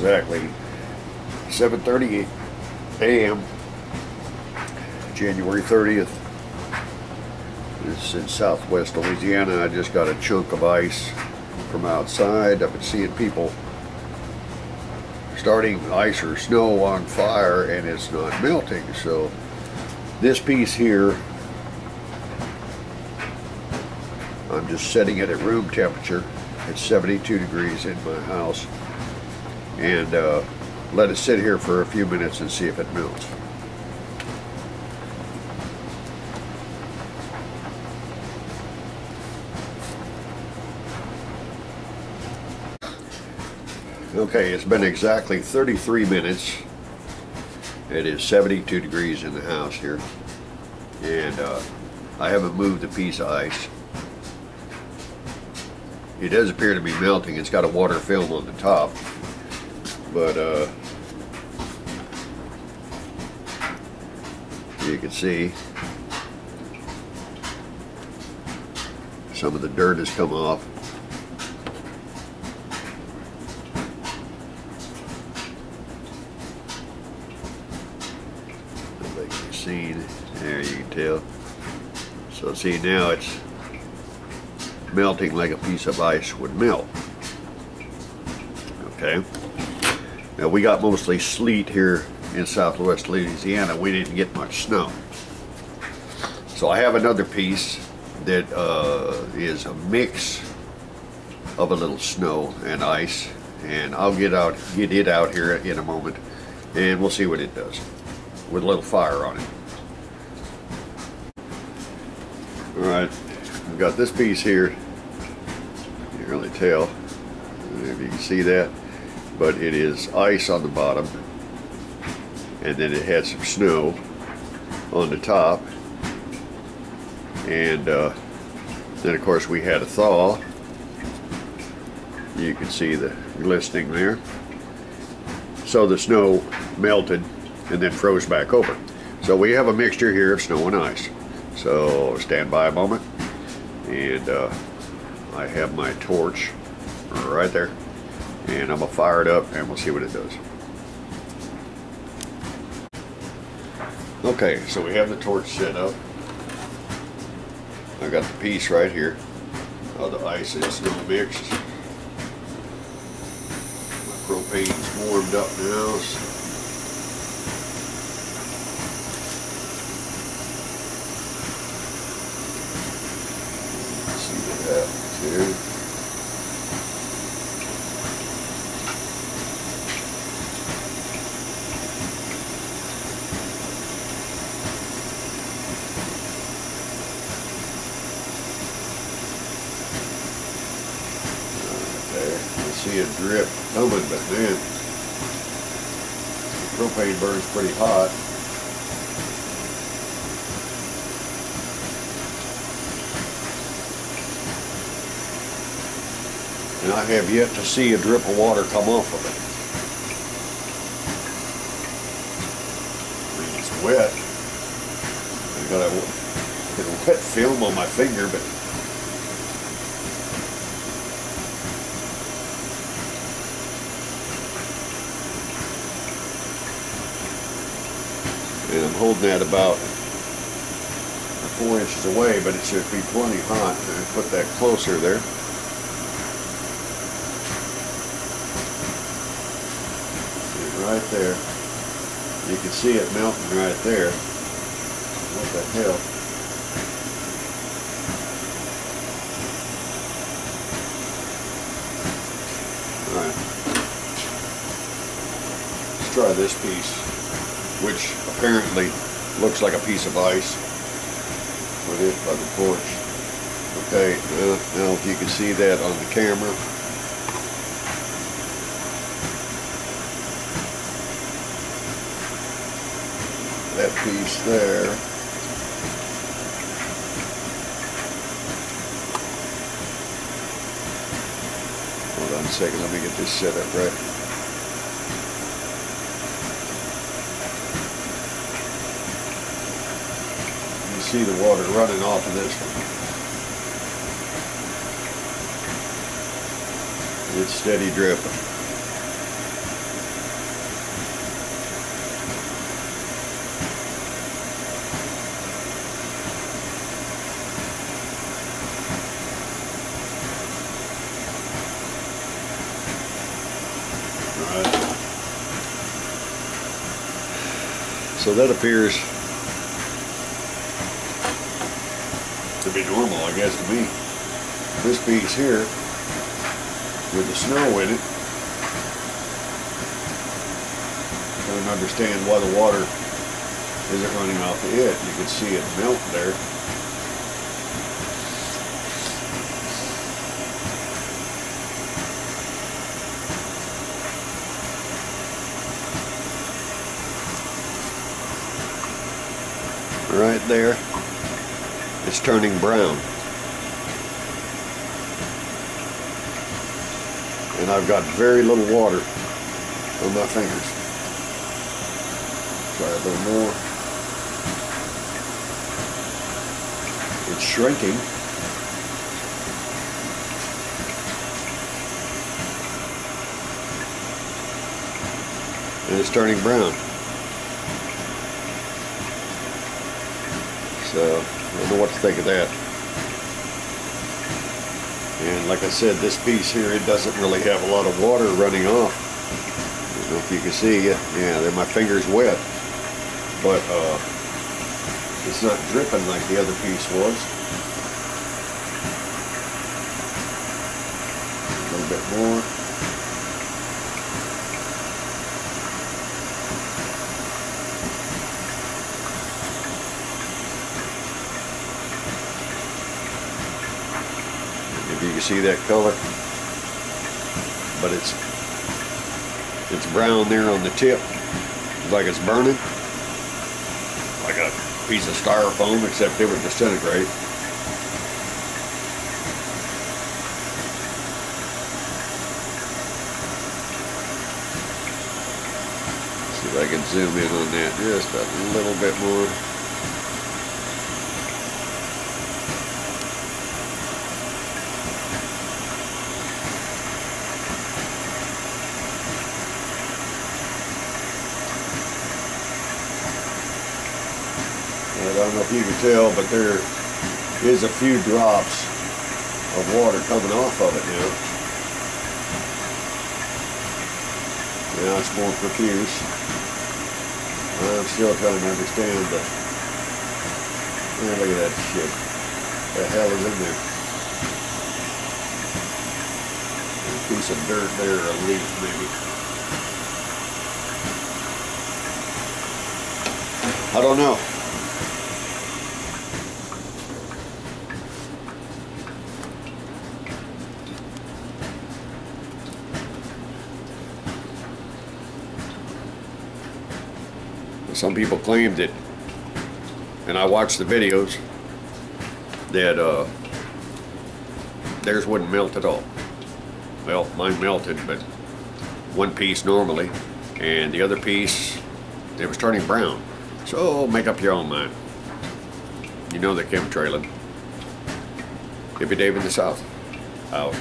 exactly 7.30 a.m. January 30th. It's in southwest Louisiana. I just got a chunk of ice from outside. I've been seeing people starting ice or snow on fire and it's not melting. So this piece here, I'm just setting it at room temperature. It's 72 degrees in my house. And uh, let it sit here for a few minutes and see if it melts. Okay, it's been exactly 33 minutes. It is 72 degrees in the house here. And uh, I haven't moved a piece of ice. It does appear to be melting. It's got a water film on the top. But uh, you can see some of the dirt has come off. seen. There you can tell. So see now it's melting like a piece of ice would melt. Okay. Now we got mostly sleet here in southwest Louisiana. We didn't get much snow. So I have another piece that uh, is a mix of a little snow and ice and I'll get out get it out here in a moment and we'll see what it does with a little fire on it. Alright, I've got this piece here. You can really tell if you can see that. But it is ice on the bottom. And then it had some snow on the top. And uh, then of course we had a thaw. You can see the glistening there. So the snow melted and then froze back over. So we have a mixture here of snow and ice. So stand by a moment and uh, I have my torch right there and I'm gonna fire it up and we'll see what it does. Okay, so we have the torch set up. I got the piece right here of the ice and snow mixed. My propane's warmed up now. Drip coming, but man, propane burns pretty hot. And I have yet to see a drip of water come off of it. It's wet. I got a wet film on my finger, but and I'm holding that about four inches away, but it should be plenty hot. And put that closer there. right there. You can see it melting right there. What the hell? Alright. Let's try this piece which apparently looks like a piece of ice with it by the porch. Okay, now, now if you can see that on the camera. That piece there. Hold on a second, let me get this set up right. see the water running off of this one. It's steady dripping. So that appears be normal, I guess, to me. This piece here, with the snow in it, I don't understand why the water isn't running off of it. You can see it melt there. Right there, it's turning brown. And I've got very little water on my fingers. Try a little more. It's shrinking. And it's turning brown. So, I don't know what to think of that. And like I said, this piece here, it doesn't really have a lot of water running off. I don't know if you can see, yeah, my finger's wet. But uh, it's not dripping like the other piece was. A little bit more. If you can see that color. But it's it's brown there on the tip. Like it's burning. Like a piece of styrofoam, except it would disintegrate. See if I can zoom in on that just a little bit more. I don't know if you can tell, but there is a few drops of water coming off of it now. Now it's more profuse. I'm still trying to understand but Man, look at that shit. The hell is in there? A piece of dirt there, a leaf maybe. I don't know. Some people claimed that, and I watched the videos, that uh, theirs wouldn't melt at all. Well, mine melted, but one piece normally, and the other piece, it was turning brown. So make up your own mind. You know they're chemtrailing. Hippy Dave in the South. Out.